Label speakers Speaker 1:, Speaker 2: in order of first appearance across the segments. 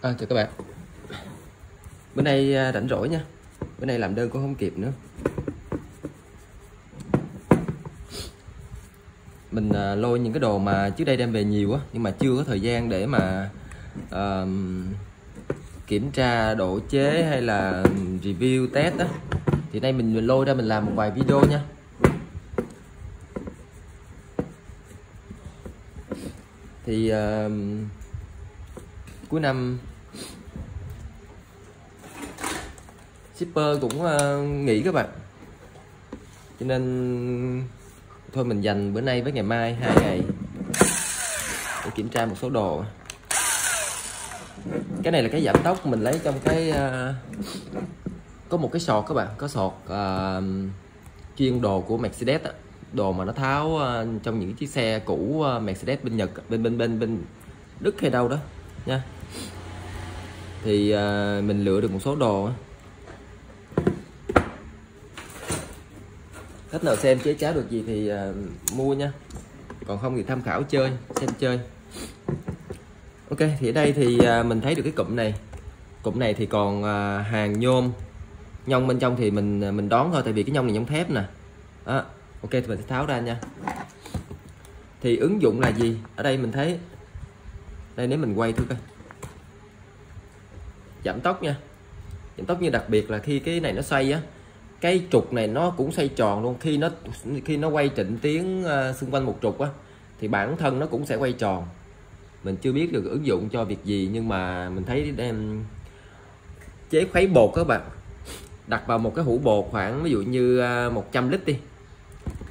Speaker 1: À, chào các bạn. Bữa nay à, rảnh rỗi nha. Bữa nay làm đơn cũng không kịp nữa. Mình à, lôi những cái đồ mà trước đây đem về nhiều á Nhưng mà chưa có thời gian để mà à, Kiểm tra độ chế hay là review test á. Thì nay mình lôi ra mình làm một vài video nha. Thì à, cuối năm. Shipper cũng ờ, nghỉ các bạn. Cho nên thôi mình dành bữa nay với ngày mai hai ngày để kiểm tra một số đồ. Cái này là cái giảm tốc mình lấy trong cái uh, có một cái sọt các bạn có sọt uh, chuyên đồ của Mercedes á. Đồ mà nó tháo uh, trong những chiếc xe cũ uh, Mercedes bên Nhật bên bên bên bên Đức hay đâu đó nha thì à, mình lựa được một số đồ khách nào xem chế cháo được gì thì à, mua nha. Còn không thì tham khảo chơi xem chơi. Ok thì ở đây thì à, mình thấy được cái cụm này. Cụm này thì còn à, hàng nhôm. Nhông bên trong thì mình à, mình đón thôi tại vì cái nhông này nhông thép nè. Đó. ok thì mình sẽ tháo ra nha. Thì ứng dụng là gì? Ở đây mình thấy. Đây nếu mình quay thử coi giảm tốc nha. Giảm tốc như đặc biệt là khi cái này nó xoay á cái trục này nó cũng xoay tròn luôn. Khi nó khi nó quay trịnh tiến ờ, xung quanh một trục á thì bản thân nó cũng sẽ quay tròn. Mình chưa biết được ứng dụng cho việc gì nhưng mà mình thấy đem chế khuấy bột các bạn. Đặt vào một cái hũ bột khoảng ví dụ như ờ, 100 lít đi.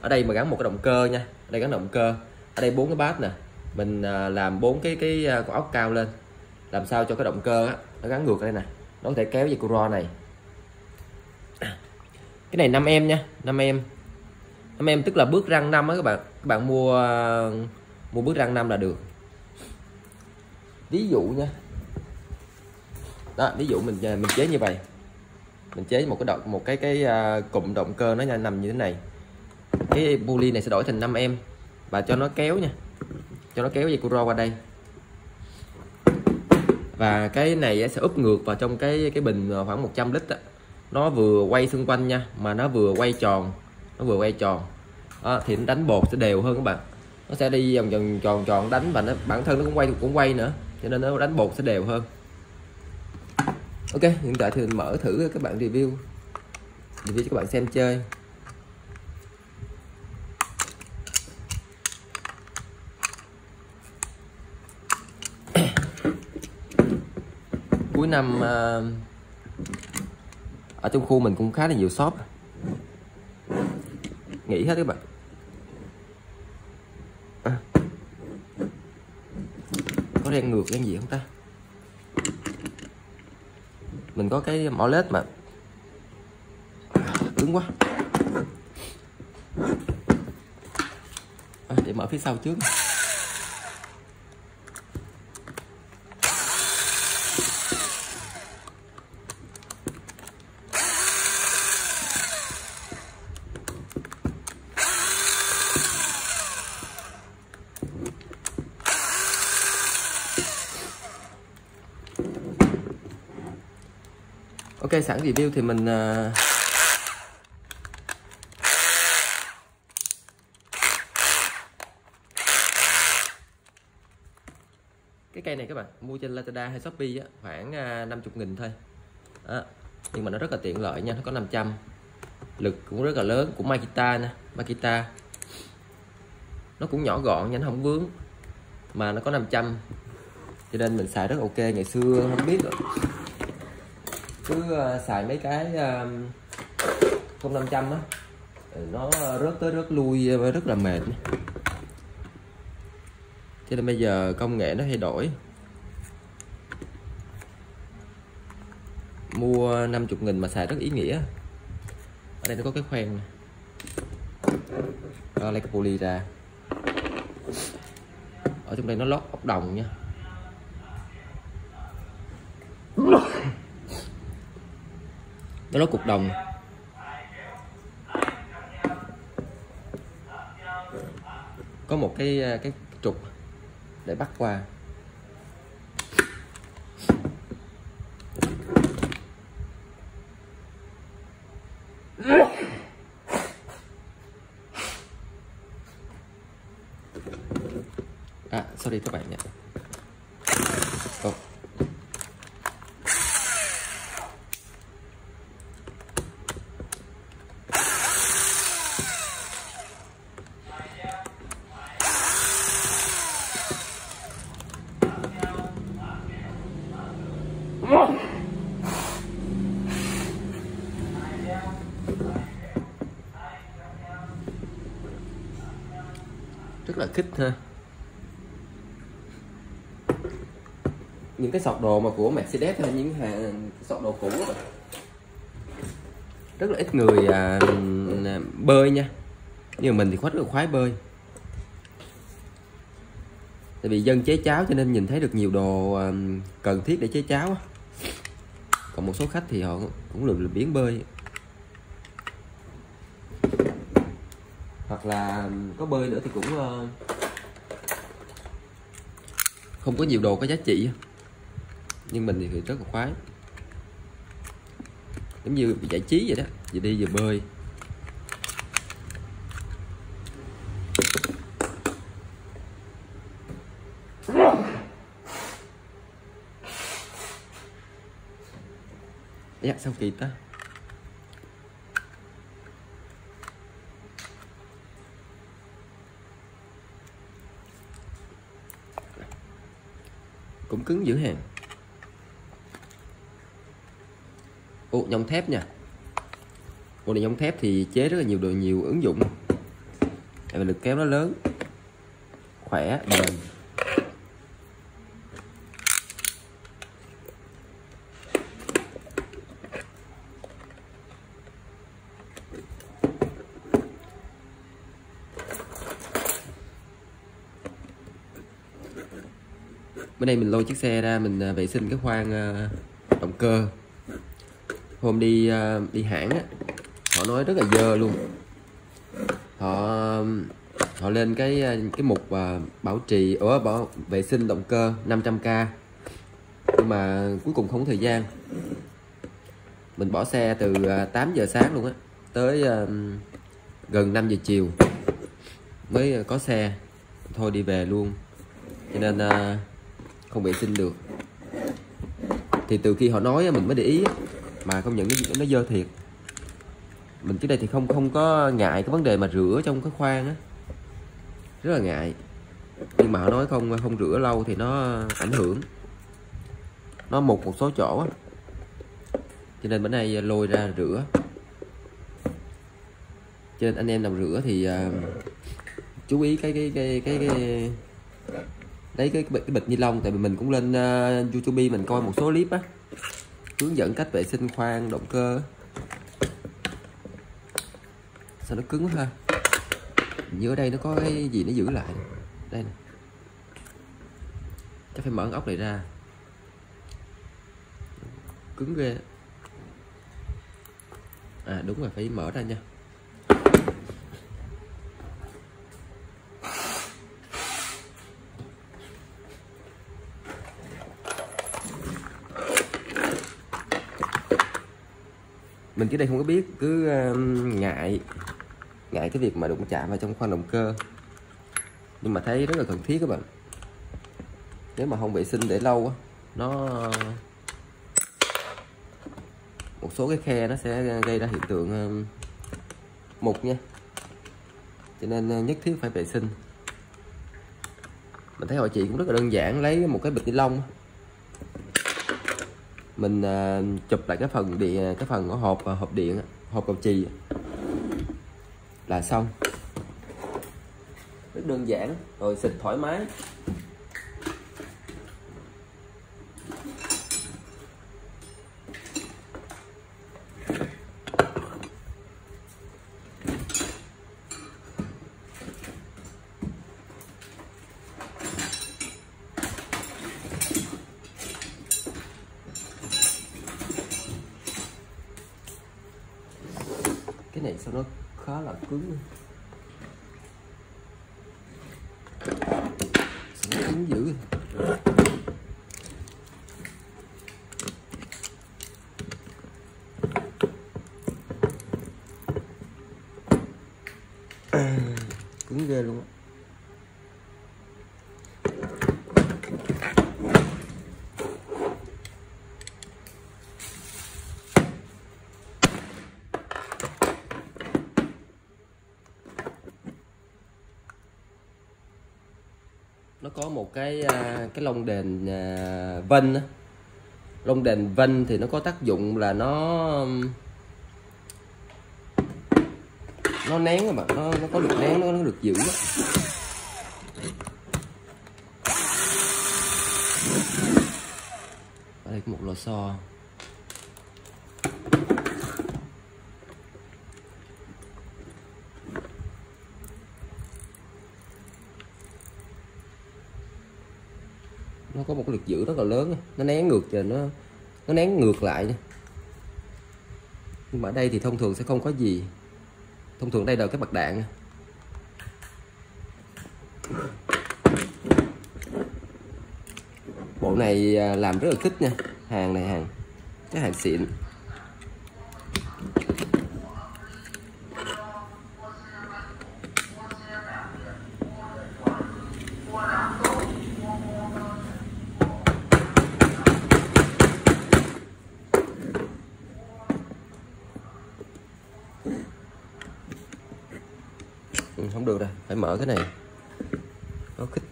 Speaker 1: Ở đây mà gắn một cái động cơ nha. Ở đây gắn động cơ. Ở đây bốn cái bát nè. Mình ờ, làm bốn cái cái con ốc cao lên. Làm sao cho cái động cơ á, nó gắn ngược đây nè. Nó có thể kéo dây curo này. Cái này 5 em nha 5 em. 5 em tức là bước răng 5 á các bạn. Các bạn mua mua bước răng 5 là được. Ví dụ nha. Đó ví dụ mình à, mình chế như vậy. Mình chế một cái động một cái cái uh, cụm động cơ nó nằm như thế này. Cái pulley này sẽ đổi thành 5 em. Và cho nó kéo nha. Cho nó kéo dây curo qua đây và cái này sẽ úp ngược vào trong cái cái bình ờ, khoảng 100 lít đó. nó vừa quay xung quanh nha mà nó vừa quay tròn nó vừa quay tròn. Đó, thì nó đánh bột sẽ đều hơn các bạn. Nó sẽ đi vòng vòng tròn tròn đánh và nó bản thân nó cũng quay cũng quay nữa cho nên nó đánh bột sẽ đều hơn. Ok hiện tại thì mình mở thử các bạn review. Review cho các bạn xem chơi. Cuối năm uh, ở trong khu mình cũng khá là nhiều shop. Nghỉ hết các bạn. À. có đen ngược đen gì không ta? Mình có cái mỏ lết mà. Cứng quá. À, để mở phía sau trước ok sẵn review thì mình uh... cái cây này các bạn mua trên Lazada hay Shopee á, khoảng ờ, 50 nghìn thôi. Đó. nhưng mà nó rất là tiện lợi nha nó có 500 lực cũng rất là lớn của Makita nè Makita. Nó cũng nhỏ gọn nhanh không vướng mà nó có 500 cho nên mình xài rất ok ngày xưa không biết rồi cứ ờ, xài mấy cái uh, không năm trăm á. Ừ, nó rớt tới rớt lui rất là mệt cho nên bây giờ công nghệ nó thay đổi. Mua 50 nghìn mà xài rất ý nghĩa. Ở đây nó có cái khoen này. Đó, lấy cái poly ra. Ở trong đây nó lót ốc đồng nha. cái lối cục đồng. Có một cái à, cái trục để bắt qua. À sorry các bạn nhé rất là khích ha. Những cái sọt đồ mà của Mercedes hay những hàng sọt đồ cũ đó. rất là ít người à, à bơi nha. Nhưng mà mình thì rất là khoái bơi. Tại vì dân chế cháo cho nên nhìn thấy được nhiều đồ à, cần thiết để chế cháo còn một số khách thì họ cũng lười biến bơi. Hoặc là có bơi nữa thì cũng ờ, không có nhiều đồ có giá trị nhưng mình thì rất là khoái. Giống như giải trí vậy đó, vừa đi vừa bơi. Dạ sao kỳ ta. Cũng cứng dữ hàng ô nhông thép nha. Bộ này nhông thép thì chế rất là nhiều đồ nhiều ứng dụng. Tại vì lực kéo nó lớn Khỏe, bền. Bữa nay mình lôi chiếc xe ra, mình à, vệ sinh cái khoang à, động cơ. Hôm đi à, đi hãng á, họ nói rất là dơ luôn. Họ họ lên cái cái mục bảo trì ở bảo vệ sinh động cơ 500k nhưng mà cuối cùng không có thời gian. Mình bỏ xe từ 8 giờ sáng luôn á, tới gần 5 giờ chiều mới có xe. Thôi đi về luôn. Cho nên không vệ sinh được. Thì từ khi họ nói mình mới để ý mà không nhận cái nó dơ thiệt. Mình trước đây thì không không có ngại cái vấn đề mà rửa trong cái khoang á. Rất là ngại. Nhưng mà họ nói không không rửa lâu thì nó ảnh hưởng. Nó mục một số chỗ á. Cho nên bữa nay à, lôi ra rửa. Cho nên anh em làm rửa thì uh, chú ý cái cái cái cái, cái lấy cái, cái, bịch ni lông tại vì mình cũng lên uh, youtube mình coi một số clip á. Hướng dẫn cách vệ sinh khoang động cơ. Sao nó cứng quá ha? Như ở đây nó có cái gì nó giữ lại đây nè. Chắc phải mở ốc này ra. Cứng ghê. À đúng rồi phải mở ra nha. Mình trước đây không có biết, cứ um, ngại ngại cái việc mà đụng chạm vào trong khoang động cơ. Nhưng mà thấy rất là cần thiết các bạn. Nếu mà không vệ sinh để lâu á, nó, một số cái khe nó sẽ gây ra hiện tượng um, mục nha. Cho nên uh, nhất thiết phải vệ sinh. Mình thấy họ chị cũng rất là đơn giản, lấy một cái bịch ni lông mình uh, chụp lại cái phần điện cái phần của hộp à, hộp điện hộp cầu chì. Là xong. Rất đơn giản rồi xịt thoải mái. Cái này sao nó khá là cứng sao nó cứng dữ cứng ghê luôn á nó có một cái à, cái lông đền à, vân lông đền vân thì nó có tác dụng là nó nó nén mà nó nó có được nén nó, nó được giữ đó. ở đây có một lò xo nó có một cái lực giữ rất là lớn nó nén ngược rồi nó nó nén ngược lại nha. Nhưng mà ở đây thì thông thường sẽ không có gì. Thông thường đây là cái bạc đạn nha. bộ này à, làm rất là thích nha. Hàng này hàng, cái hàng xịn ừ, không được rồi phải mở cái này nó khích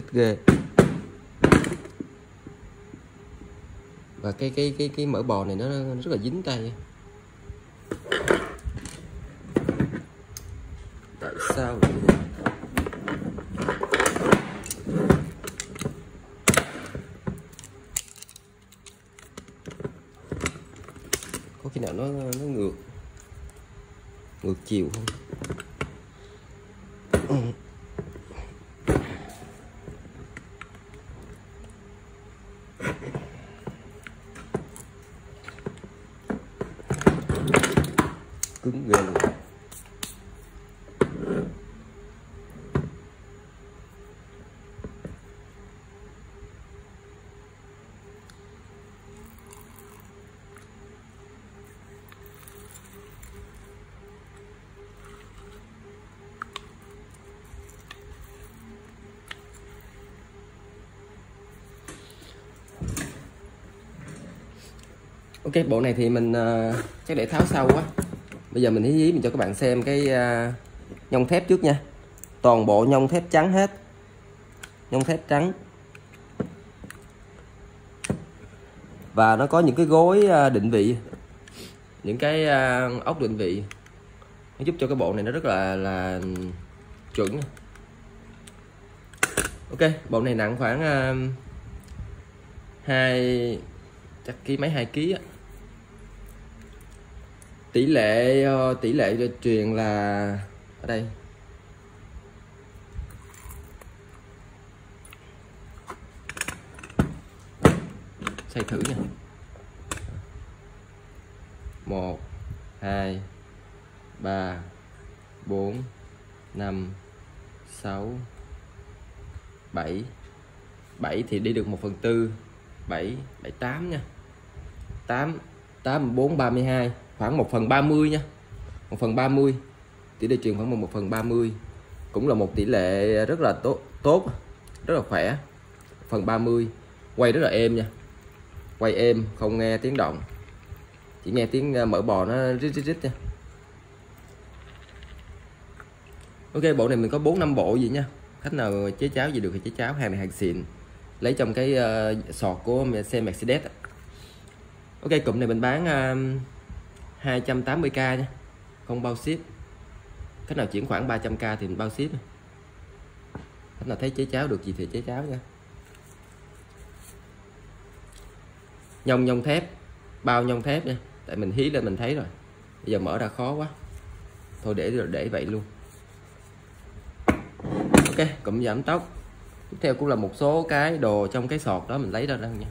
Speaker 1: khích ghê. Và cái cái cái cái mỡ bò này nó, nó rất là dính tay. Tại sao vậy? có khi nào nó nó ngược ngược chiều không? Ok bộ này thì mình uh, chắc để tháo sau quá. Bây giờ mình hí hí mình cho các bạn xem cái uh, nhông thép trước nha. Toàn bộ nhông thép trắng hết. Nhông thép trắng. Và nó có những cái gối uh, định vị. Những cái uh, ốc định vị. Nó giúp cho cái bộ này nó rất là là chuẩn. Ok bộ này nặng khoảng uh, hai chắc ký mấy hai ký á. Tỷ lệ ờ, tỷ lệ truyền là ở đây. Xây thử nha. Một, hai, ba, bốn, năm, sáu, bảy. Bảy thì đi được một phần tư bảy bảy tám nha. Tám tám bốn ba mươi hai khoảng 1 phần 30 nha. 1 phần 30 tỷ lệ truyền khoảng 1 phần 30 cũng là một tỷ lệ rất là tốt tốt rất là khỏe. Phần 30 quay rất là êm nha. Quay êm không nghe tiếng động. Chỉ nghe tiếng ờ, mở bò nó rít rít rít nha. Ok bộ này mình có 4 5 bộ gì nha. Khách nào chế cháo gì được thì chế cháo hàng này hàng xịn lấy trong cái uh, sọt của xe Mercedes ok cụm này mình bán uh, 280k nha. Không bao ship. Khách nào chuyển khoảng 300k thì mình bao ship. Khách nào thấy chế cháo được gì thì chế cháo nha. Nhông nhông thép. Bao nhông thép nha. Tại mình hí lên mình thấy rồi. Bây giờ mở ra khó quá. Thôi để để vậy luôn. Ok cụm giảm tốc tiếp theo cũng là một số cái đồ trong cái sọt đó mình lấy ra đây nha.